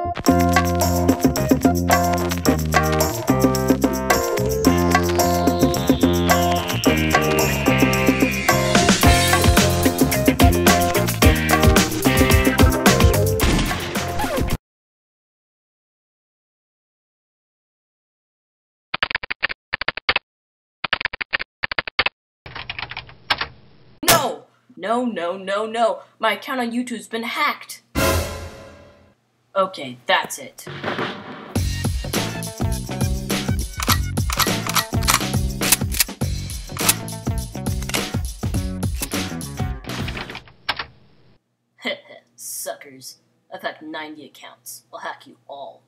No! No, no, no, no. My account on YouTube's been hacked. Okay, that's it. Suckers. I've hacked 90 accounts. I'll hack you all.